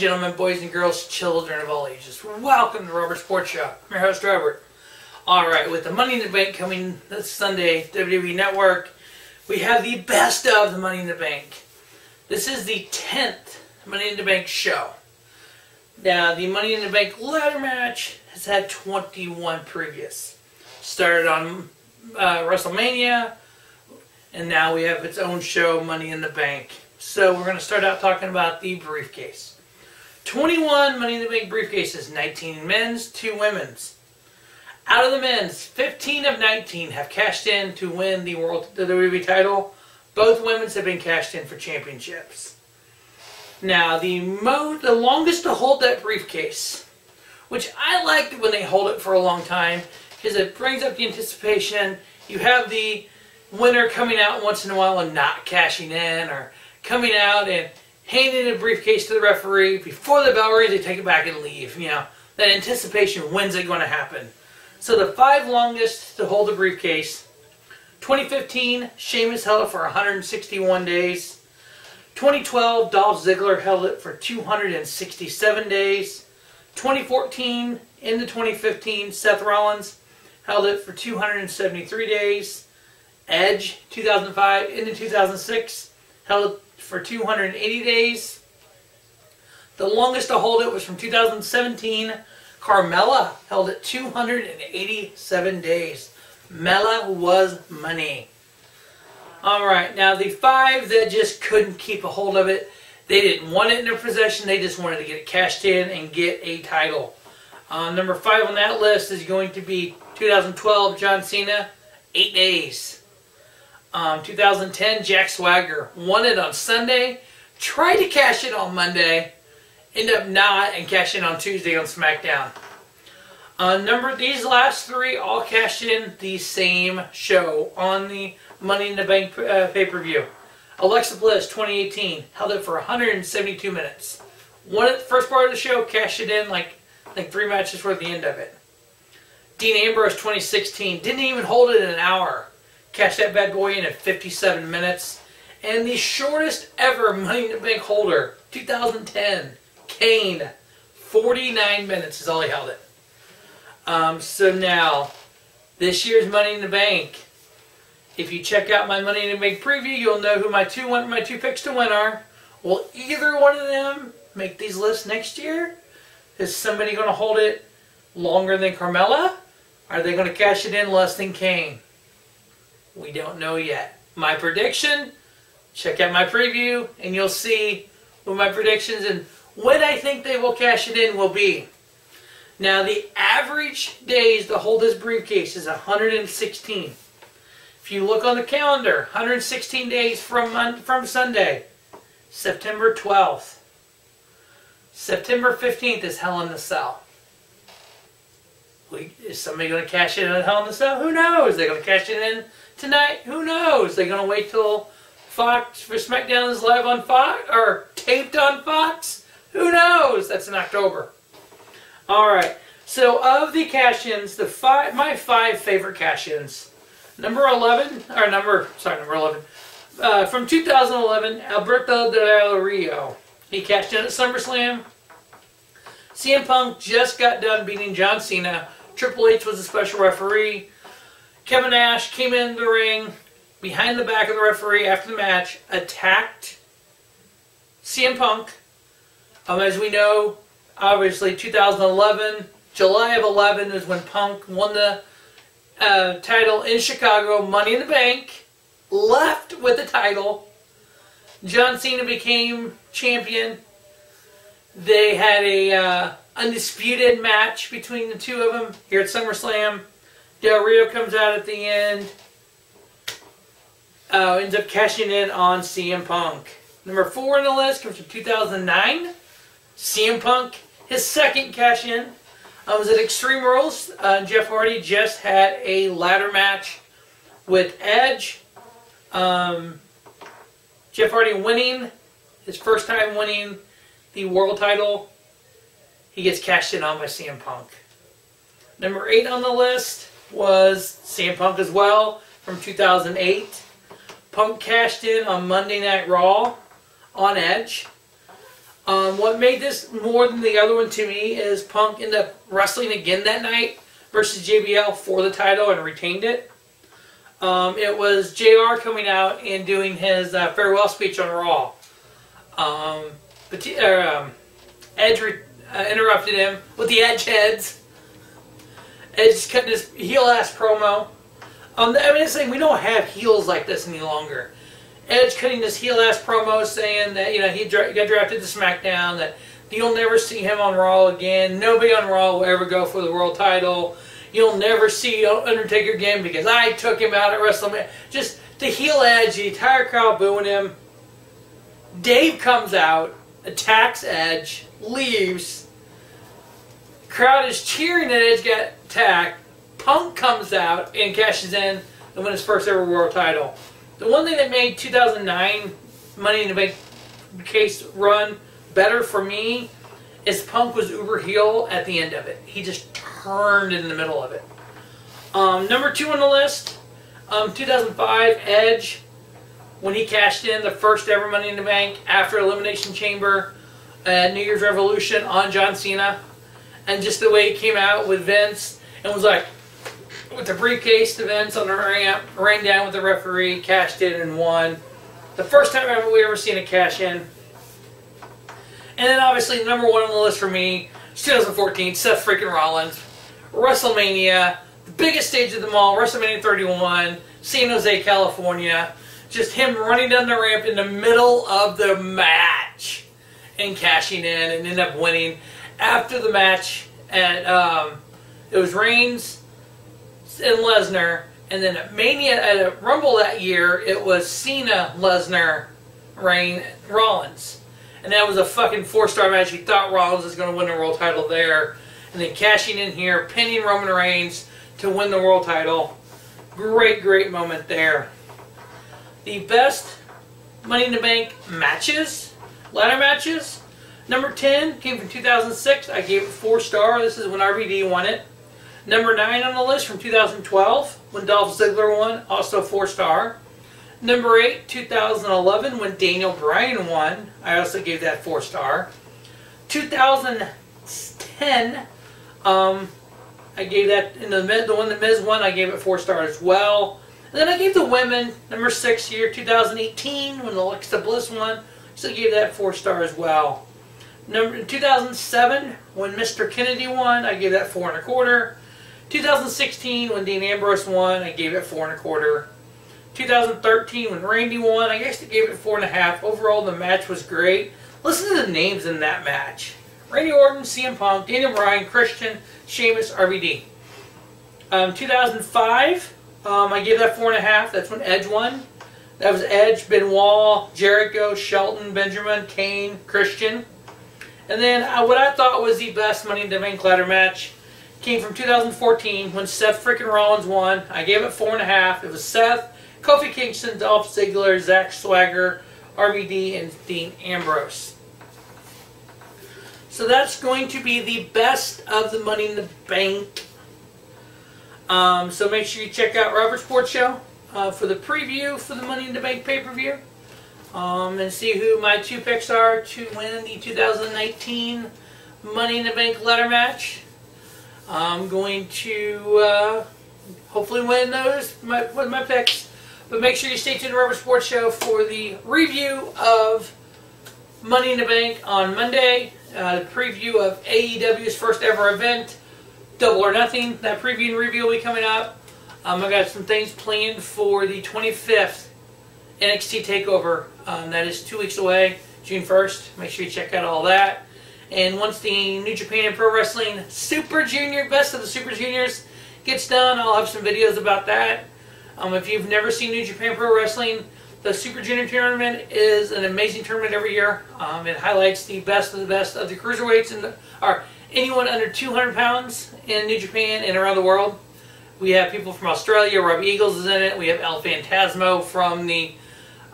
gentlemen, boys and girls, children of all ages, welcome to Roberts Sports Show. I'm your host, Robert. All right, with the Money in the Bank coming this Sunday, WWE Network, we have the best of the Money in the Bank. This is the 10th Money in the Bank show. Now, the Money in the Bank ladder match has had 21 previous. Started on uh, WrestleMania, and now we have its own show, Money in the Bank. So we're going to start out talking about the briefcase. 21 Money in the Bank briefcases, 19 men's, 2 women's. Out of the men's, 15 of 19 have cashed in to win the World the WWE title. Both women's have been cashed in for championships. Now, the mo the longest to hold that briefcase, which I like when they hold it for a long time, because it brings up the anticipation. You have the winner coming out once in a while and not cashing in, or coming out and handing a briefcase to the referee before the bell rings. They take it back and leave. You know that anticipation. When's it going to happen? So the five longest to hold a briefcase. 2015, Sheamus held it for 161 days. 2012, Dolph Ziggler held it for 267 days. 2014 into 2015, Seth Rollins held it for 273 days. Edge, 2005 into 2006, held it for 280 days. The longest to hold it was from 2017. Carmella held it 287 days. Mella was money. All right, now the five that just couldn't keep a hold of it, they didn't want it in their possession. They just wanted to get it cashed in and get a title. Uh, number five on that list is going to be 2012 John Cena, eight days. Um, 2010 Jack Swagger won it on Sunday, tried to cash it on Monday, end up not, and cash in on Tuesday on SmackDown. Uh, number these last three all cashed in the same show on the Money in the Bank uh, pay-per-view. Alexa Bliss 2018 held it for 172 minutes. One first part of the show cashed it in like like three matches for the end of it. Dean Ambrose 2016 didn't even hold it an hour. Cashed that bad boy in at 57 minutes. And the shortest ever Money in the Bank holder, 2010, Kane, 49 minutes is all he held it. Um, so now, this year's Money in the Bank. If you check out my Money in the Bank preview, you'll know who my two my two picks to win are. Will either one of them make these lists next year? Is somebody going to hold it longer than Carmella? Are they going to cash it in less than Kane? We don't know yet. My prediction, check out my preview and you'll see what my predictions and when I think they will cash it in will be. Now the average days to hold this briefcase is 116. If you look on the calendar, 116 days from, from Sunday, September 12th. September 15th is Hell in the Cell. Is somebody going to cash in on Hell in the Cell? Who knows? They're going to cash it in tonight? Who knows? They're going to wait till Fox for SmackDown is live on Fox or taped on Fox? Who knows? That's in October. All right. So of the cash-ins, the five my five favorite cash-ins. Number 11 or number sorry, number 11. Uh, from 2011, Alberto Del Rio. He cashed in at SummerSlam. CM Punk just got done beating John Cena. Triple H was a special referee. Kevin Nash came in the ring behind the back of the referee after the match, attacked CM Punk. Um, as we know, obviously 2011, July of 11 is when Punk won the uh, title in Chicago, Money in the Bank, left with the title. John Cena became champion. They had a uh, undisputed match between the two of them here at SummerSlam. Del Rio comes out at the end. Uh, ends up cashing in on CM Punk. Number four on the list comes from 2009. CM Punk, his second cash in. Uh, was at Extreme Rules. Uh, Jeff Hardy just had a ladder match with Edge. Um, Jeff Hardy winning, his first time winning the world title. He gets cashed in on by CM Punk. Number eight on the list was CM Punk as well from 2008. Punk cashed in on Monday Night Raw on Edge. Um, what made this more than the other one to me is Punk ended up wrestling again that night versus JBL for the title and retained it. Um, it was JR coming out and doing his uh, farewell speech on Raw. Um, but, uh, um, Edge uh, interrupted him with the Edge heads. Edge cutting his heel ass promo. Um, I mean, it's saying we don't have heels like this any longer. Edge cutting this heel ass promo saying that you know he dra got drafted to SmackDown that you'll never see him on Raw again. Nobody on Raw will ever go for the world title. You'll never see Undertaker again because I took him out at WrestleMania. Just the heel Edge, the entire crowd booing him. Dave comes out, attacks Edge, leaves. Crowd is cheering that Edge got attacked. Punk comes out and cashes in and wins his first ever world title. The one thing that made 2009 Money in the Bank case run better for me is Punk was uber heel at the end of it. He just turned in the middle of it. Um, number two on the list, um, 2005 Edge, when he cashed in the first ever Money in the Bank after Elimination Chamber at New Year's Revolution on John Cena. And just the way he came out with Vince and was like, with the briefcase to Vince on the ramp, ran down with the referee, cashed in and won. The first time ever we ever seen a cash in. And then obviously number one on the list for me, 2014, Seth freaking Rollins, WrestleMania, the biggest stage of them all, WrestleMania 31, San Jose, California. Just him running down the ramp in the middle of the match and cashing in and end up winning. After the match, and um, it was Reigns, and Lesnar. And then at Mania, at a Rumble that year, it was Cena, Lesnar, Reign, Rollins. And that was a fucking four-star match. You thought Rollins was going to win the world title there. And then cashing in here, pinning Roman Reigns to win the world title. Great, great moment there. The best Money in the Bank matches, ladder matches. Number 10 came from 2006. I gave it 4 star. This is when RVD won it. Number 9 on the list from 2012, when Dolph Ziggler won, also 4 star. Number 8, 2011, when Daniel Bryan won, I also gave that 4 star. 2010, um, I gave that, in the, the one that Miz won, I gave it 4 star as well. And then I gave the women, number 6 year, 2018, when Alexa Bliss won, so I gave that 4 star as well. Number in 2007, when Mr. Kennedy won, I gave that 4 and a quarter. 2016, when Dean Ambrose won, I gave it four and a quarter. 2013, when Randy won, I guess I gave it four and a half. Overall, the match was great. Listen to the names in that match. Randy Orton, CM Punk, Daniel Bryan, Christian, Sheamus, RVD. Um, 2005, um, I gave that four and a half. That's when Edge won. That was Edge, Benoit, Jericho, Shelton, Benjamin, Kane, Christian. And then uh, what I thought was the best Money in the Bank ladder match came from 2014 when Seth freaking Rollins won. I gave it four and a half. It was Seth, Kofi Kingston, Dolph Ziggler, Jack Swagger, RVD, and Dean Ambrose. So that's going to be the best of the Money in the Bank. Um, so make sure you check out Roberts Sports Show uh, for the preview for the Money in the Bank pay-per-view. Um, and see who my two picks are to win the 2019 Money in the Bank ladder match. I'm going to uh, hopefully win those my, with my picks. But make sure you stay tuned to Roberts Sports Show for the review of Money in the Bank on Monday. Uh, the preview of AEW's first ever event, Double or Nothing. That preview and review will be coming up. Um, I got some things planned for the 25th NXT Takeover. Um, that is two weeks away, June 1st. Make sure you check out all that. And once the New Japan Pro Wrestling Super Junior, best of the Super Juniors, gets done, I'll have some videos about that. Um, if you've never seen New Japan Pro Wrestling, the Super Junior Tournament is an amazing tournament every year. Um, it highlights the best of the best of the cruiserweights and or anyone under 200 pounds in New Japan and around the world. We have people from Australia. Rob Eagles is in it. We have El Phantasmo from the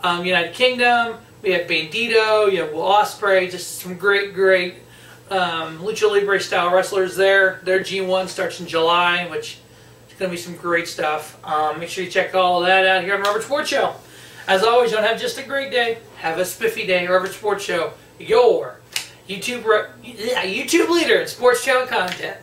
um, United Kingdom. We have Bandito. You have Will Ospreay. Just some great, great um, Lucha Libre style wrestlers there. Their G1 starts in July, which is going to be some great stuff. Um, make sure you check all of that out here on Roberts Sports Show. As always, don't have just a great day. Have a spiffy day. Roberts Sports Show, your YouTube, yeah, YouTube leader in sports show content.